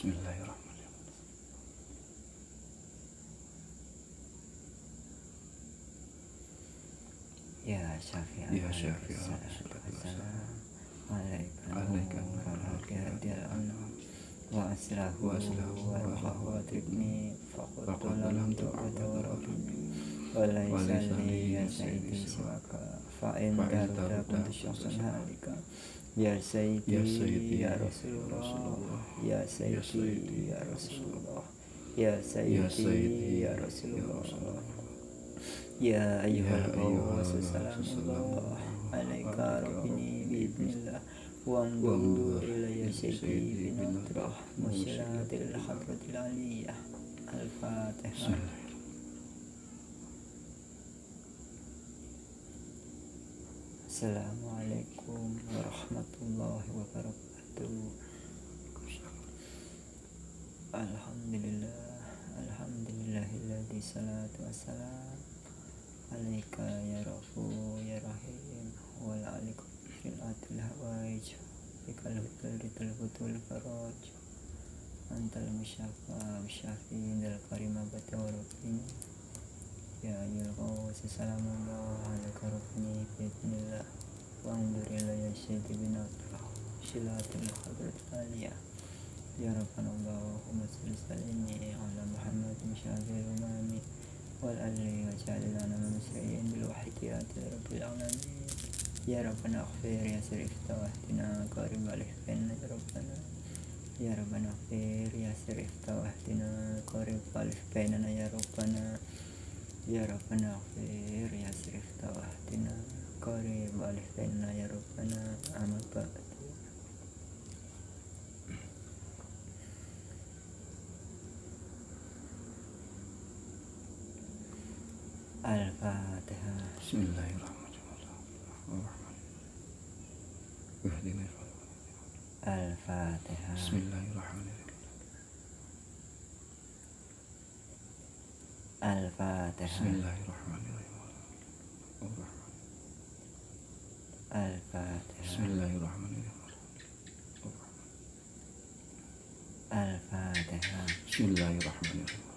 Bismillahirrahmanirrahim. Ya Syafi'a Ya Syafi'a Alaikan Wa Wa aslahu Wa khawatirni Faqad dalam tu'ata wa rabbi ya sayyidi siwaka Fa'in darda kunti Ya sayyidi Ya, ya فإن فإن درت درت كنت كنت شخصا شخصاً هالكا يا سيدي يا سيدي يا رسول الله يا سيدي سيدي يا رسول الله يا سيدي سيدي يا رسول يا الله رسول الله يا أيها يا الغوث أيها سلام الغوث الله سلام عليك عليك ربني بإذن الله وانظر وانظر إلي إلى سيدي سيدي بنظرة بنظرة مشلات الحضرة العلية الفاتحة بسم الله السلام Alhamdulillah Alhamdulillahilladzi salatu wassalam Alaika ya Rafu ya Rahim Wal alikum fil atil hawaij Bikal hutul ritul hutul faraj Antal musyafa Syafi'in dal karimah batu rupin Ya ayul qawsi salamullah Alaka rupni Bismillah Wa andurillah ya syedi binatrah Silatul khadrat aliyah يا ربنا اللهم صل وسلم على محمد شافي الأمم والأهل واجعل لنا من مسرعين بالوحيديات يا رب العالمين. يا ربنا اغفر يا سريف واهدنا قارب الحسين يا ربنا. يا ربنا اغفر يا سريف واهدنا قارب بيننا يا ربنا. يا ربنا اغفر يا سريف واهدنا قارب بيننا يا ربنا. أما بعد الفاتحة بسم الله الرحمن الرحيم. اهدنا الفاتحة. بسم الله الرحمن الرحيم. الفاتحة. بسم الله الرحمن الرحيم. الفاتحة. بسم الله الرحمن الرحيم. الفاتحة. بسم الله الرحمن الرحيم.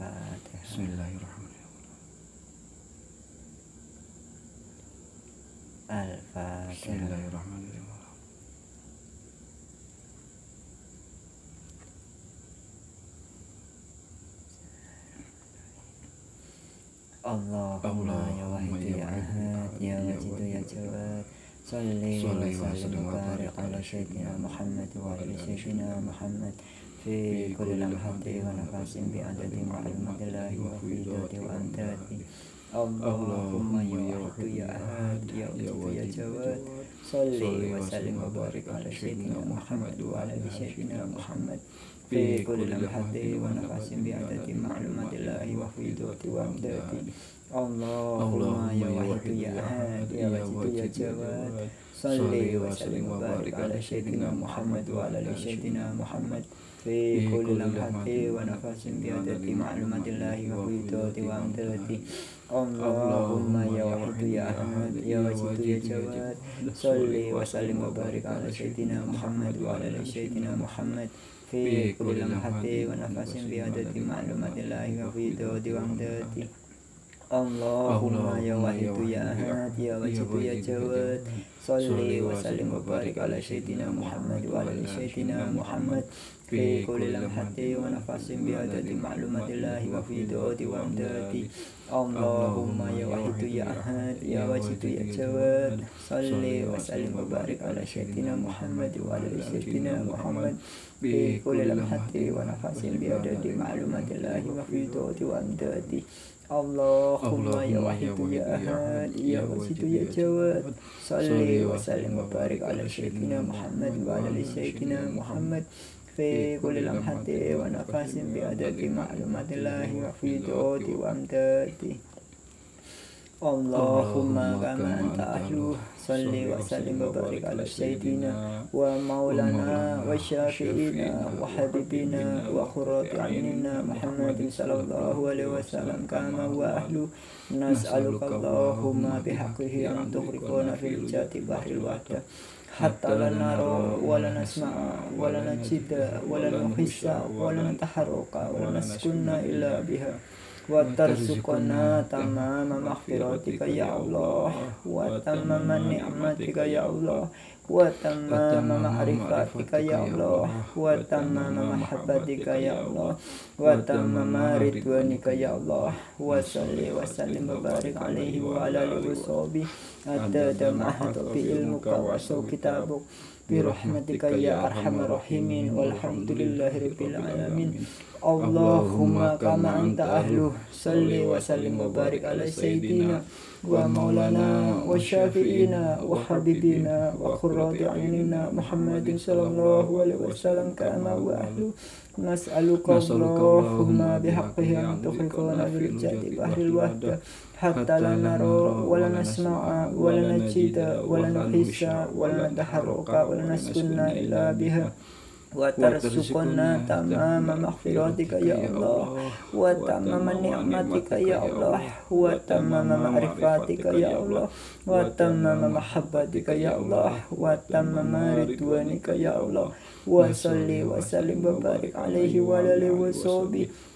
الفاتحة بسم الله الرحمن الرحيم. بسم الفاتحة الله الرحمن الرحيم اللهم يا واحد يا أحد يا واجد يا جواد صلي وسلم وبارك على سيدنا محمد وعلى سيدنا محمد في كل لمحة ونفس بعدد معلومات الله وفيدات وأمداده اللهم يا واحد يا أحد يا واجد يا جواد صلي وسلم وبارك على سيدنا محمد وعلى سيدنا محمد في كل لمحة ونفس بعدد معلومات الله وفيدات وأمداده اللهم يا واحد يا أحد يا واجد يا جواد صلي وسلم وبارك على سيدنا محمد وعلى آل سيدنا محمد في كل لمحة ونفس بعدد معلومات الله وفيدات وأمداده اللهم يا واحد يا أحد يا واجد يا جواد. صلي وسلم وبارك على سيدنا محمد وعلى آل سيدنا محمد. في كل لمحة ونفس بعدد معلومات الله وفيدات وأمداده اللهم يا واحد يا أحد يا واجد يا جواد. صلي وسلم وبارك على سيدنا محمد وعلى سيدنا محمد. في كل لمحة ونفس بعدد معلومات الله وفيدات وأمداده اللهم يا واحد يا أحد يا واجد يا جواد. صلي وسلم وبارك على سيدنا محمد وعلى سيدنا محمد. في كل لمحة ونفس بعدد معلومات الله وفيدات وأمداده اللهم يا واحد يا أحد يا واجد يا جواد. صلي وسلم وبارك على سيدنا محمد وعلى سيدنا محمد. في كل لمحة ونفس بعدد معلومات الله وفيدات وأمداده اللهم كما أنت أهله. صل وسلم وبارك على سيدنا ومولانا وشافينا وحبيبنا وقرة أعيننا محمد صلى الله عليه وسلم كما هو أهله. نسألك اللهم بحقه أن تغرقنا في الجات بحر الوحدة حتى لا نرى ولا نسمع ولا نجد ولا نحس ولا نتحرك ولا نسكن إلا بها. وترزقنا تمام مغفرتك يا الله وتمام نعمتك يا الله وتمام معرفتك يا الله وتمام محبتك يا الله وتمام رضوانك يا الله وصل وسلم وبارك عليه وعلى اله وصحبه عدد ما أحاط بعلمك وعصوا كتابك برحمتك يا أرحم الراحمين والحمد لله رب العالمين اللهم كما أنت أهله صل وسلم وبارك على سيدنا ومولانا وشافينا وحبيبنا وقرة أعيننا محمد صلى الله عليه وسلم كما هو أهله نسألك اللهم بحقه أن تخرجنا بالجاد بحر الوحدة حتى لا نرى ولا نسمع ولا نجد ولا نحس ولا نتحرك ولا نسكن إلا بها. wa tarzuqna tamama maghfiratika ya Allah. Ya wa tamama ni'matika ya Allah. Ya wa tamama ma'rifatika ya Allah. Wa tamama ya Allah. Wa tamama ridwanika ya, ya Allah. Wa salli wa sallim wa barik alaihi wa alihi wa sahbihi.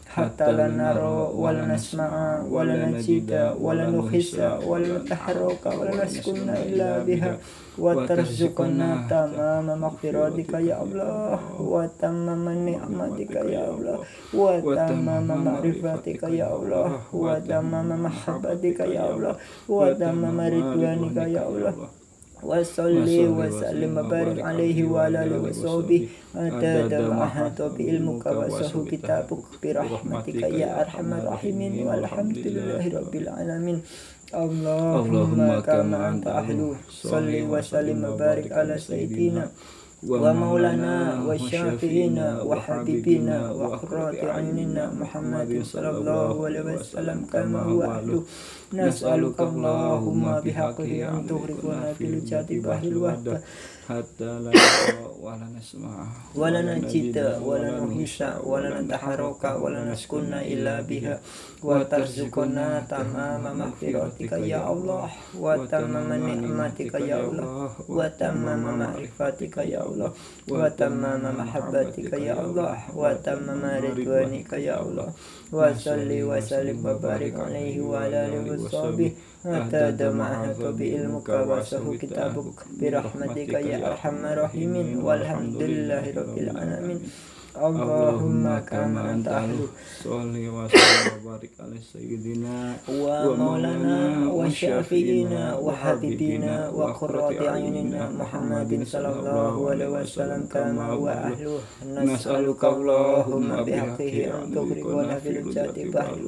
حتى لا نرى ولا نسمع ولا نجد ولا نحس ولا نتحرك ولا نسكن إلا بها. وترزقنا تمام مغفرتك يا الله. وتمام نعمتك يا الله. وتمام معرفتك يا الله. وتمام محبتك يا الله. وتمام رضوانك يا الله. وصلي وسلم وبارك عليه وعلى اله وصحبه عدد ما احاط بعلمك وصح كتابك برحمتك يا ارحم الراحمين والحمد لله رب العالمين اللهم كما انت اهله صل وسلم وبارك على سيدنا ومولانا وشافينا وحبيبنا وقرة عيننا محمد صلى الله عليه وسلم كما هو أهله نسألك اللهم بحقه أن تغرقنا في الجاد بحر الوحدة حتى لا نرى ولا نسمع ولا نجد ولا نحس ولا نتحرك ولا نسكن إلا بها وترزقنا تمام مغفرتك يا الله وتمام نعمتك يا الله وتمام معرفتك يا الله وتمام محبتك يا الله وتمام رضوانك يا الله وصل وسلم وبارك عليه وعلى آله وصحبه أتى معك بعلمك وسه كتابك. برحمتك يا أرحم الراحمين. والحمد لله رب العالمين. اللهم كما أنت أهله صل وسلم وبارك على سيدنا ومولانا وشافينا وحبيبنا وقرة أعيننا محمد صلى الله عليه وسلم كما هو أهله نسألك اللهم بحقه أن تغرقنا في الجاد بحر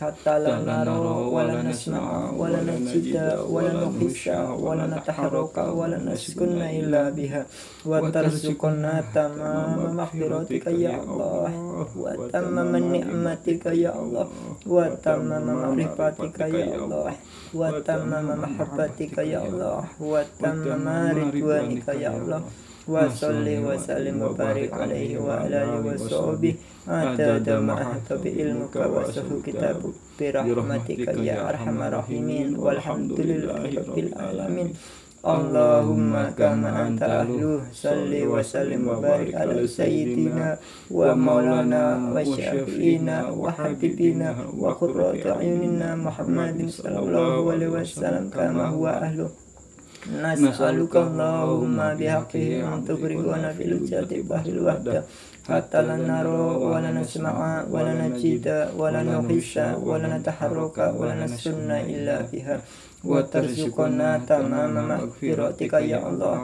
حتى لا نرى ولا نسمع ولا نجد ولا نحس ولا نتحرك ولا نسكن إلا بها وترزقنا تمام مغفرتك يا الله وتمام نعمتك يا الله وتمام معرفتك يا الله وتمام محبتك يا الله وتمام رضوانك يا الله وصل وسلم وبارك عليه وعلى اله وصحبه عدد ما احاط بعلمك وسه كتابك برحمتك يا أرحم الراحمين والحمد لله رب العالمين. اللهم كما أنت أهله صل وسلم وبارك على سيدنا ومولانا وشافينا وحبيبنا وقرة أعيننا محمد صلى الله عليه وسلم كما هو أهله. نسألك اللهم بحقه أن تغرقنا في الجاد بحر الوحدة حتى لا نرى ولا نسمع ولا نجد ولا نحس ولا نتحرك ولا نسكن إلا بها وترزقنا تمام مغفرتك يا الله.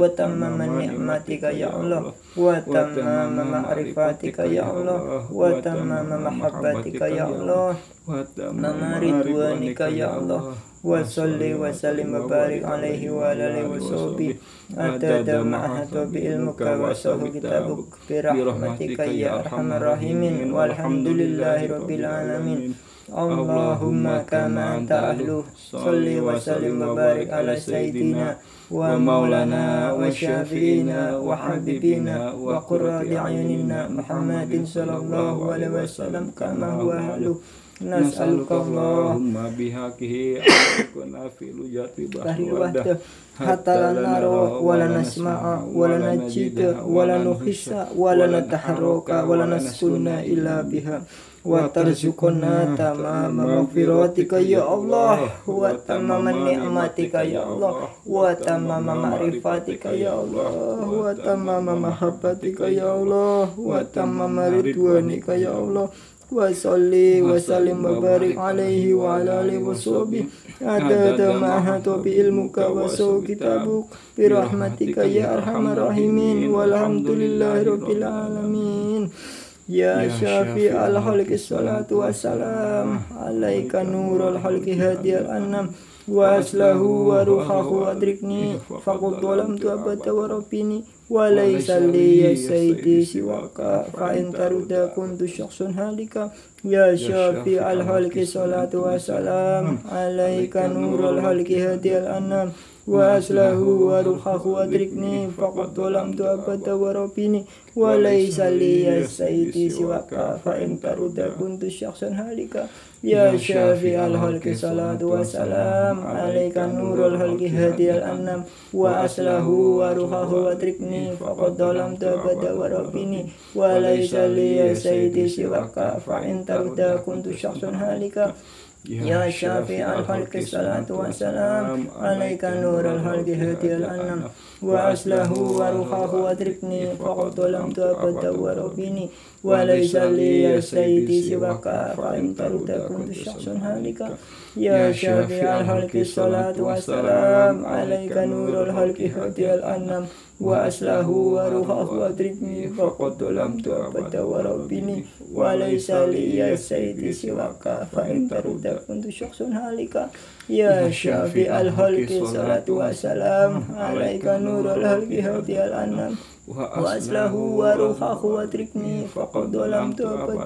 وتمام نعمتك يا الله. وتمام معرفتك يا الله. وتمام محبتك يا الله. وتمام رضوانك يا الله. وصل وسلم وبارك عليه وعلى آله وصحبه. ما أحاط بعلمك وأحصاه كتابك برحمتك يا أرحم الراحمين. والحمد لله رب العالمين. اللهم كما أنت أهله. صل وسلم وبارك على سيدنا ومولانا وشافينا وحبيبنا وقرة أعيننا محمد صلى الله عليه وسلم كما هو أهله. Nas'alukallahumma bihaqihi al-kuna fi lujati bahri wahda hatta la nara wa la nasma'a wa la najida wa la nuhissa wa la nasunna ila biha. Wa tarzuqna tamama maghfiratika ya, ya Allah. Wa tamama ni'matika ya, ya Allah. Wa tamama ma'rifatika ya Allah. Wa tamama mahabbatika ya Allah. Wa tamama ridwanika ya Allah. وصلي وسلم وبارك عليه وعلى آله وصحبه عدد ما أحاط بعلمك وسوء كتابك برحمتك يا أرحم الراحمين والحمد لله رب العالمين يا شافي الخلق الصلاة والسلام عليك نور الخلق هادي الأنام وأسله وروحه أدركني فقد ظلمت أبدا وربني وليس لي يا سيدي سواك فإن ترد كنت شخص هالك يا شافي الخلق الصلاة والسلام عليك نور الخلق هادي الأنام وأسله وروحه أدركني فقد ظلمت أبدا وربني وليس لي يا سيدي سواك فإن ترد كنت شخصا هالك يا شافي الخلق الصلاة والسلام عليك نور الخلق هادي الأنام وأسله وروحه أدركني فقد ظلمت أبدا وربني وليس لي يا سيدي سواك فإن ترد كنت شخصا هالك. يا شافي الخلق الصلاة والسلام. عليك نور الخلق هدي الأنام وأسله وروحه أدركني. فقد ظلمت أبدا وربني وليس لي يا سيدي سواك. فإن ترد كنت شخصا هالك. يا شافي الخلق الصلاة والسلام. عليك نور الخلق هدي الأنام وأسله وروحه أدركني فقد ظلمت أبدا وربني وليس لي يا سيدي سواك فإن ترد كنت شخص هالك. يا شافي الخلق الصلاة والسلام عليك نور الخلق هدي الأنام وأسله وروحه أدركني فقد ظلمت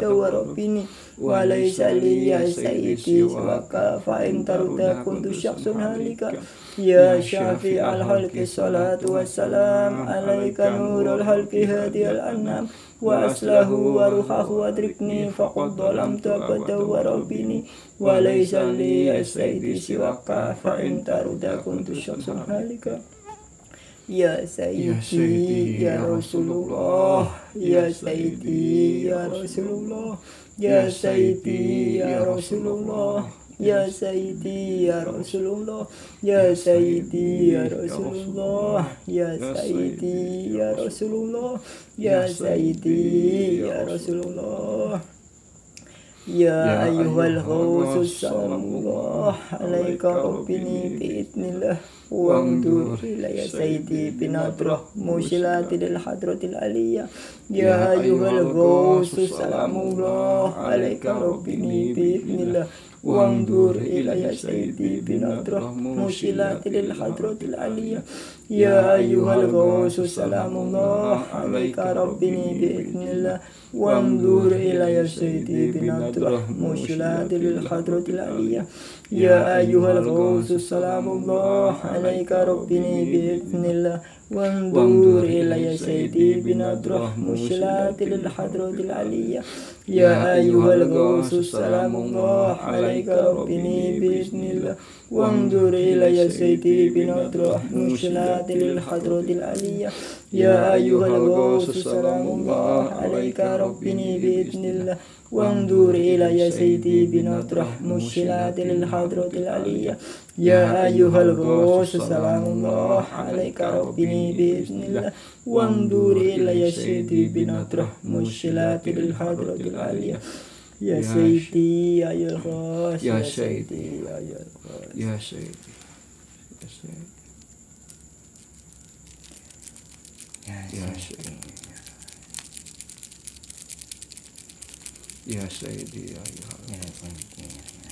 وربني. وليس لي يا سيدي سواك فإن ترد كنت شخص هالك. يا شافي الخلق الصلاة والسلام عليك نور الخلق هادي الأنام. وأسله وروحه أدركني فقد ظلمت وربني. وليس لي يا سيدي سواك فإن ترد كنت شخص هالك. يا سيدي يا رسول الله يا سيدي يا رسول الله يا سيدي يا رسول الله يا سيدي يا رسول الله يا سيدي يا رسول الله يا سيدي يا رسول الله يا سيدي يا رسول الله يا أيها الغوث السلام الله عليك ربني بإذن الله وانظر إلى سيدي بنظرة مشلات للحضرة العلية يا أيها الغوث السلام الله عليك ربني بإذن الله وانظر إلى سيدي بنظرة مشلات للحضرة العلية يا أيها الغوث سلام الله عليك ربني بإذن الله. وانظر إلى سيدي بنظرة مشلات للحضرة العلية يا أيها الغوث سلام الله عليك ربني بإذن الله. وانظر إلى سيدي بنظرة مشلات للحضرة العلية يا أيها الغوث سلام الله عليك ربني بإذن الله. وانظر إلى سيدي بنظرة مشلات للحضرة العلية يا أيها الغوث سلام الله عليك ربني بإذن الله. وانظر إلى سيدي بنظرة مشلات للحضرة العلية يا أيها الغوث سلام الله عليك ربني بإذن الله. وانظر إلى سيدي بنظرة مشلات للحضرة العلية يا سيدي يا الغوث يا يا سيدي. سيدي يا الغوث يا سيدي يا سيدي يا سيدي يا سيدي يا سيدي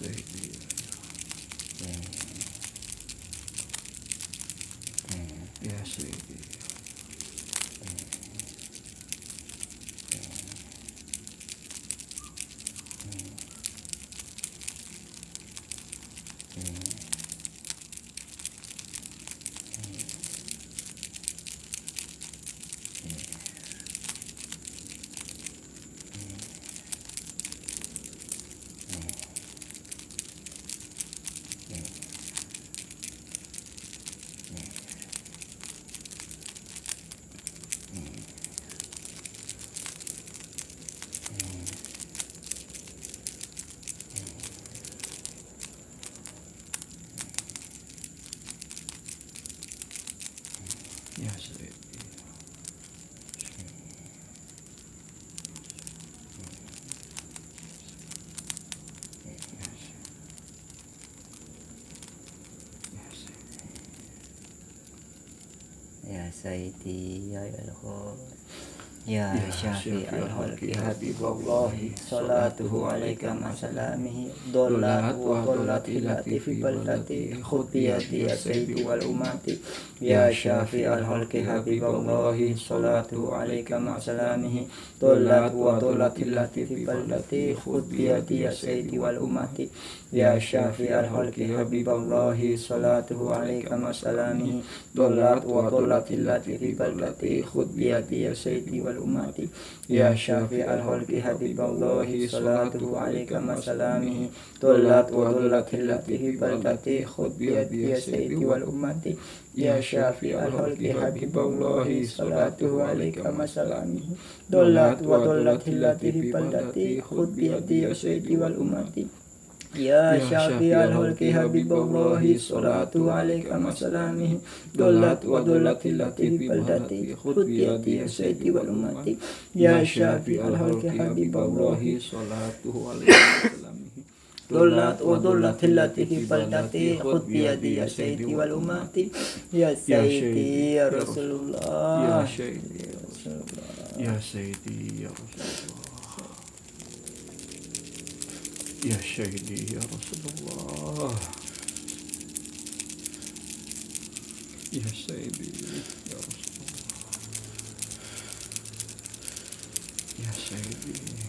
Mm. Mm. Yes, يا سيدي يا الخير يا يا شافي شافي الخلق الخلق حبيب الله صلاته عليك مع سلامه ضلت وضلت التي في بلدتي خذ بيدي يا سيدي والأمات يا شافي الخلق حبيب الله صلاته عليك مع سلامه. ضلت وضلت التي في بلدتي خذ بيدي يا سيدي والأمات يا شافي الخلق حبيب الله صلاته عليك مع سلامه. ضلت وضلت التي في بلدتي خذ بيدي يا سيدي والأمات يا شافي الخلق حبيب الله صلاته عليك مع سلامه. ضلت وضلت التي في بلدتي خذ بيدي يا سيدي والأمات Ya, ya syafi al-khalqi Habibullahi salatuhu alaika masalami Dolat wa dolat hillati hibaldati khutbiyati ya, ya, ya sayyidi wal umati Ya syafi al-khalqi Habibullahi salatuhu alaika masalami Dolat wa dolat hillati hibaldati khutbiyati ya sayyidi wal umati Ya syafi al-khalqi Habibullahi salatuhu alaika ضلت وضلت التي في بلدتي خذ بيدي يا سيدي والأمات يا سيدي يا رسول الله. يا سيدي يا رسول الله. يا سيدي يا رسول الله. يا سيدي يا رسول الله. يا سيدي يا رسول الله. يا سيدي.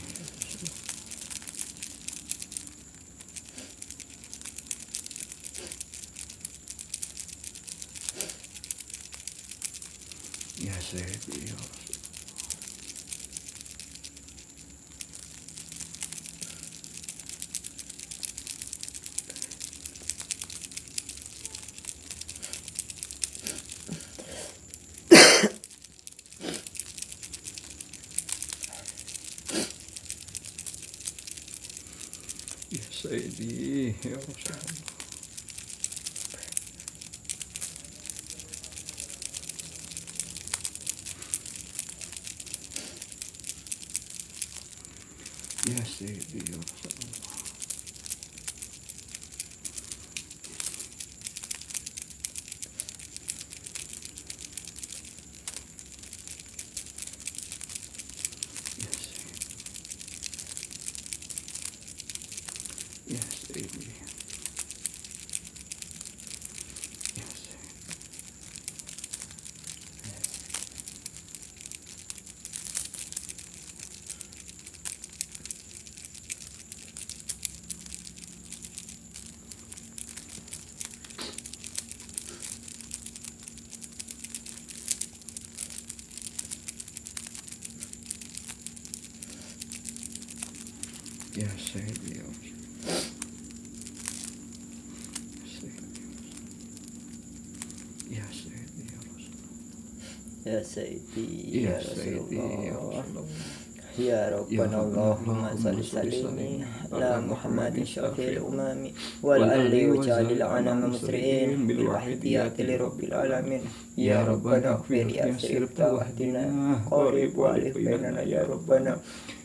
Yes, CD Hillsong. Ya şehit ya. Ya Sayyidi Ya Rasulullah Ya Rabbana Allahumma salli salimi la Muhammadin syafi'il umami. Wal ahli wa jalil anama musri'in bil wahdiyati li rabbil alamin. Ya, ya Rabbana ghfir ya sirta wahdina qarib wa bainana. ya Rabbana.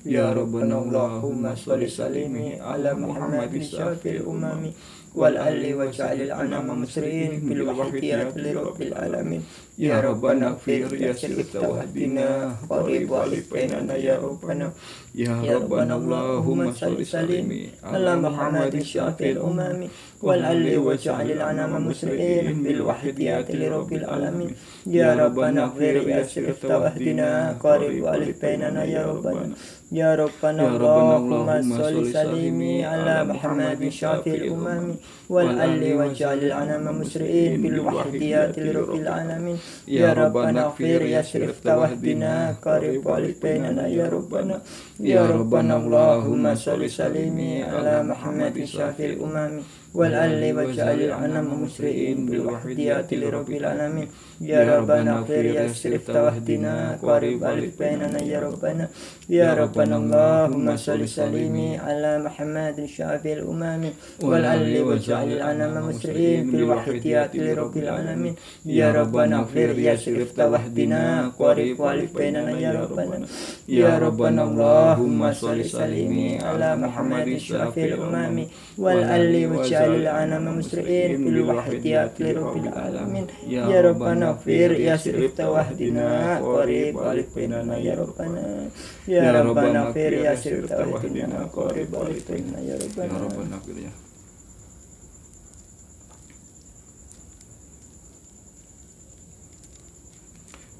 يا ربنا اللهم صل سلم على محمد شافي الأمم والآل واجعل العنم مسرعين بالوحديات لرب العالمين. يا ربنا اغفر يا سربت واهدنا قارب والف بيننا يا ربنا. يا ربنا اللهم صل سلم على محمد شافي الأمم والعل واجعل العنام مسرعين بالوحديات لرب العالمين. يا ربنا اغفر يا سرفت واهدنا قارب والف بيننا يا ربنا. يا ربنا اللهم صل سلم على محمد شافي الأمم والعل واجعل العنام مسرعين بالوحديات لرب العالمين يا ربنا اغفر يا سرفت واهدنا قارب والف بيننا يا ربنا يا ربنا اللهم صل سلم على محمد شافي الأمم والعل واجعل العنم مسرعين بالوحديات لرب العالمين. يا ربنا اغفر يا سرفت واهدنا قارب والف بيننا يا ربنا. يا ربنا اللهم صل سلم على محمد شافي الأمم. والعل واجعل العنم مسرعين بالوحديات لرب العالمين. يا ربنا اغفر يا سرفت واهدنا قارب والف بيننا يا ربنا. يا ربنا اللهم صل سلم على محمد شافي الأمم. والعل واجعل العنم مسرعين بالوحديات لرب العالمين يا ربنا اغفر يا سرفت واهدنا قريب والف بيننا يا ربنا يا ربنا اغفر يا سرفت واهدنا قريب والف بيننا يا يا ربنا ربنا اغفر يا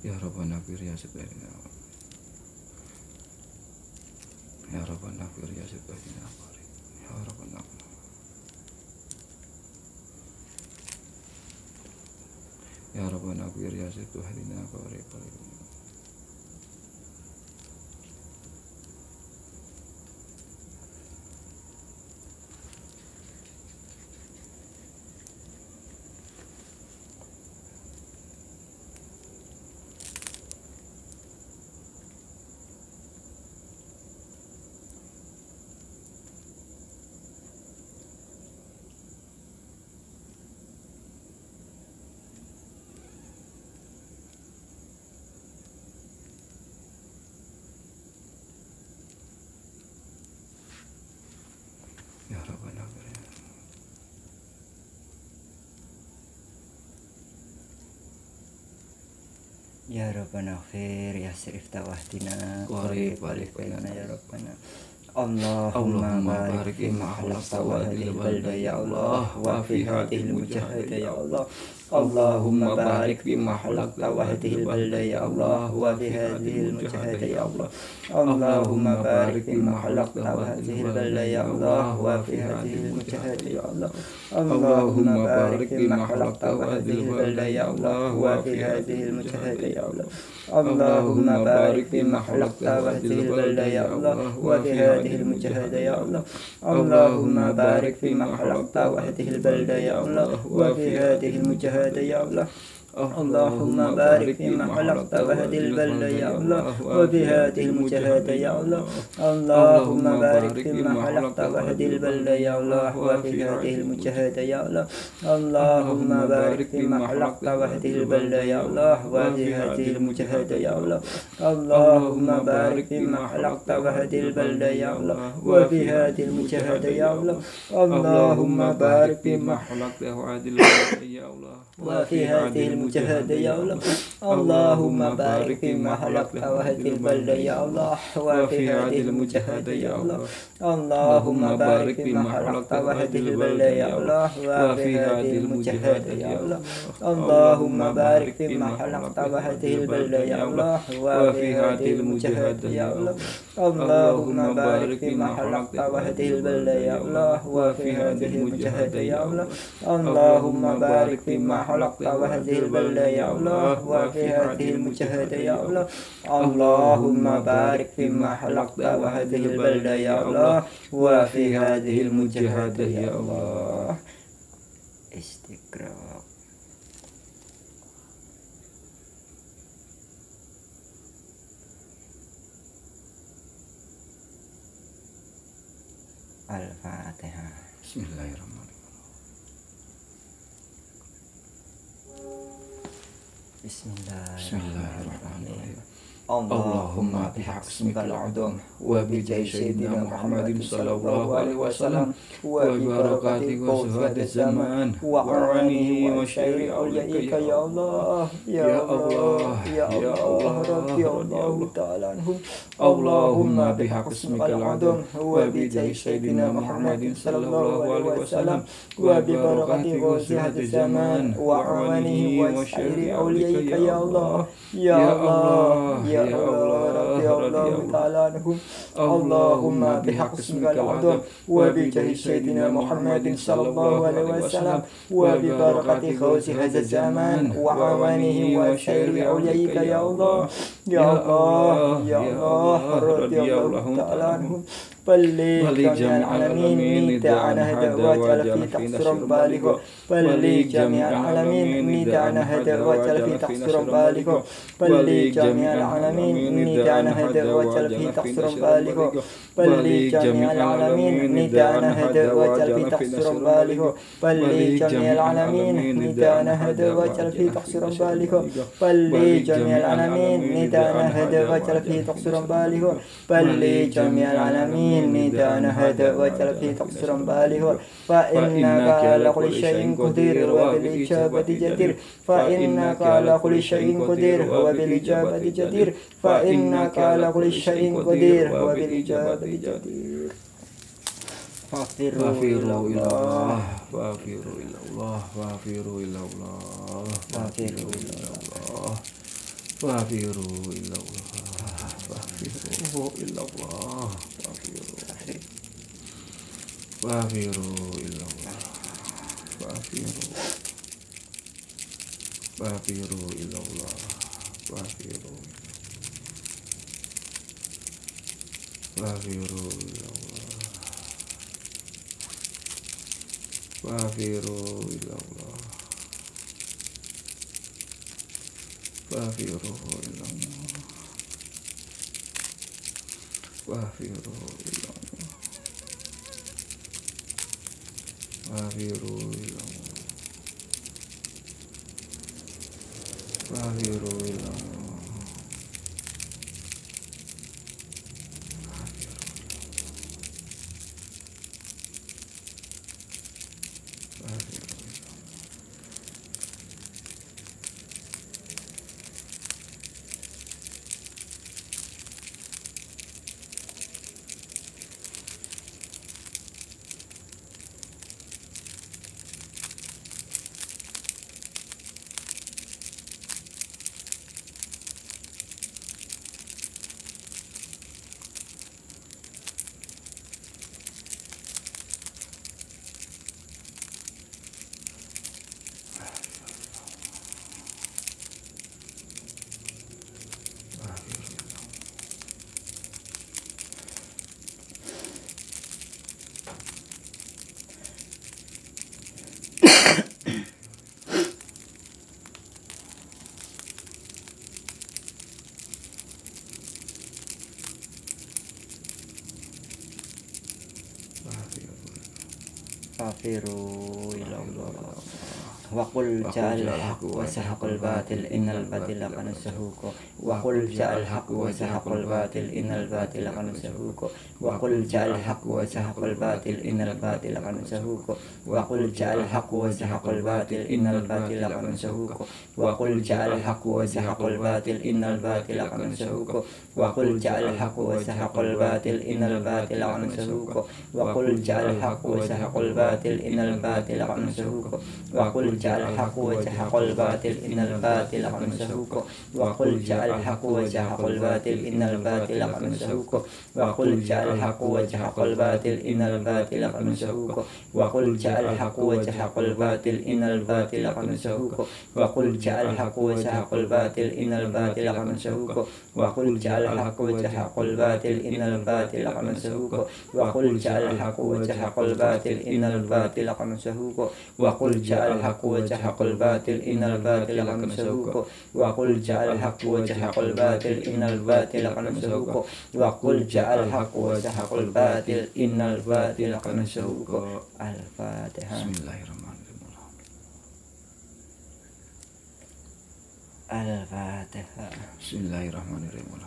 يا ربنا اغفر يا سيدنا يا ربنا اغفر يا سيدنا يا ربنا اغفر Ya harapan aku Ya Syekh Tuhan Dina Kau Repal Ya Ya Rabbana Fir Ya Sirif Tawahtina Qorib Balik Bainana Ya Rabbana. Allahumma barik imma halafta wa balda ya, ya Allah. Wa fi hadil mujahada ya, ya Allah. المجاهدة اللهم بارك فيما خلقت وهذه البلدة يا الله وفي هذه المجاهدة يا الله اللهم بارك فيما خلقت وهذه البلدة يا الله وفي هذه المجاهدة يا الله. اللهم بارك فيما خلقت وهذه البلدة يا الله وفي هذه المجاهدة يا الله. اللهم بارك فيما خلقت وهذه البلدة يا الله وفي هذه المجاهدة يا الله. اللهم بارك فيما خلقت وهذه البلدة يا الله. وفي هذه المجاهدة يا الله. اللهم بارك فيما خلقت وهذه البلدة يا الله. وفي هذه المجاهدة يا الله. اللهم بارك فيما خلقت وهذه البلدة يا الله. وفي هذه المجاهدة يا الله. اللهم بارك فيما خلقت وهذه البلدة يا الله. وفي هذه المجاهدة يا الله. اللهم بارك فيما خلقت وهذه البلدة يا الله. وفي هذه المجاهدة يا الله. اللهم بارك فيما خلقت وهذه البلدة يا الله. وفي هذه المجاهدة يا الله. اللهم بارك فيما خلقت وهذه البلدة يا الله. وفي هذه المجاهدة يا الله. اللهم بارك فيما خلقت وهذه البلدة يا الله وفي هذه المجاهدة يا الله. اللهم بارك فيما خلقت وهذه البلدة يا الله وفي هذه المجاهدة يا الله. اللهم بارك فيما خلقت وهذه البلدة يا الله وفي هذه المجاهدة يا الله. اللهم بارك فيما خلقت وهذه البلدة يا الله وفي هذه المجاهدة يا الله. اللهم بارك فيما خلقت وهذه البلدة يا الله Allah. Wa fi hadhil mujahadah ya Allah. Istiqra. Al-Fatihah Bismillahirrahmanirrahim. Bismillahirrahmanirrahim. اللهم بحق اسمك العظيم وبجاه سيدنا محمد صلى الله عليه وسلم وببركات غوث هذا الزمان وأعوانه وسائر أوليائك يا الله يا الله يا الله رضي الله تعالى عنه. اللهم بحق اسمك العظيم وبجاه سيدنا محمد صلى الله عليه وسلم وببركات غوث هذا الزمان وأعوانه وسائر أوليائك يا الله. يا الله يا ya iya, Allah. يا الله تعالى عنهم اللهم بحق اسمك العظيم وبجاه سيدنا محمد صلى الله عليه وسلم وببركة غوث هذا الزمان وأعوانه وسائر أوليائك يا الله. يا الله يا الله رضي الله تعالى عنهم بلغ جميع العالمين نداءنا هذا واجعل فيه تأثيرا بليغا بلغ جميع العالمين نداءنا هذا واجعل فيه تأثيرا بليغا بلغ جميع العالمين ميتا عن هذا واجعل في تقصير بالغ بلغ جميع العالمين. نداءنا هذا واجعل في تقصير بالغ بلغ جميع العالمين. نداءنا هذا واجعل في تقصير بالغ بلغ جميع العالمين. نداءنا هذا واجعل في تقصير بالغ بلغ جميع العالمين. نداءنا هذا واجعل في تقصير بالغ فإنك على كل شيء قدير وبالإجابة جدير. فإنك على كل شيء قدير وبالإجابة جدير. فإنك على كل شيء قدير وبالإجابة جدير Fafiru Fafiru ilallah. ilallah Fafiru ilallah Fafiru ilallah Fafiru ilallah Fafiru ilallah Fafiru ilallah Fafiru Fafiru ilallah Wafiru ilang Wafiru ya Wafiru Wafiru Wafiru astaghfirullah وقل جاء الحق وسحق الباطل إن الباطل كان زهوقا وقل جاء الحق وسحق الباطل إن الباطل كان زهوقا وقل جاء الحق وسحق الباطل إن الباطل كان زهوقا وقل جاء الحق وسحق الباطل إن الباطل كان زهوقا وقل جاء الحق وسحق الباطل إن الباطل كان زهوقا وقل جاء الحق وسحق الباطل إن الباطل كان زهوقا وقل جاء الحق وسحق الباطل إن الباطل كان زهوقا وقل جاء الحق وزهق الباطل إن الباطل كان زهوقا وقل جاء الحق وزهق الباطل إن الباطل كان زهوقا وقل جاء الحق وزهق الباطل إن الباطل كان زهوقا وقل جاء الحق وزهق الباطل إن الباطل كان زهوقا وقل جاء الحق وزهق الباطل إن الباطل كان زهوقا وقل جاء الحق وزهق الباطل إن الباطل زهوقا وقل جاء الحق وزهق الباطل إن الباطل زهوقا وقل جاء الحق الحق وزهق الباطل إن الباطل كان زهوقا وقل جاء الحق وزهق الباطل إن الباطل كان زهوقا وقل جاء الحق وزهق الباطل إن الباطل كان زهوقا الفاتحة. بسم الله الرحمن الرحيم. الفاتحة. بسم الله الرحمن الرحيم.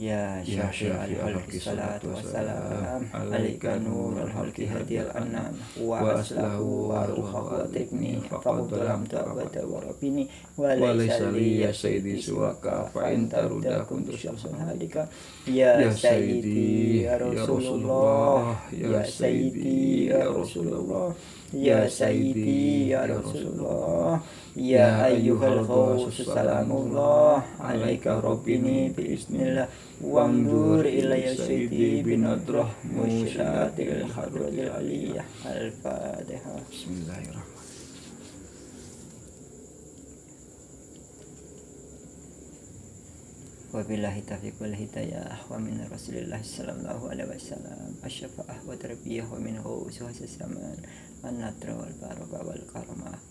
يا شافع الخلق الصلاة والسلام عليك نور الخلق هدي الأنام وأسله وأروح وتبني فقد ظلمت أبدا وربني وليس لي يا سيدي سواك فإن ترد كنت شخصا هالكا يا سيدي يا رسول الله يا سيدي يا رسول الله يا سيدي يا رسول الله يا أيها الغوث سلام الله. عليك ربني بإذن الله وأنظر إلي سيدي بنظرة مشاة الحضرة العلية الفاتحة. بسم الله الرحمن وبالله التوفيق والهداية ومن رسول الله صلى الله عليه وسلم الشفاعة وتربية ومنه وسوس الزمان النطر والبركة والكرمة والسلام عليكم ورحمة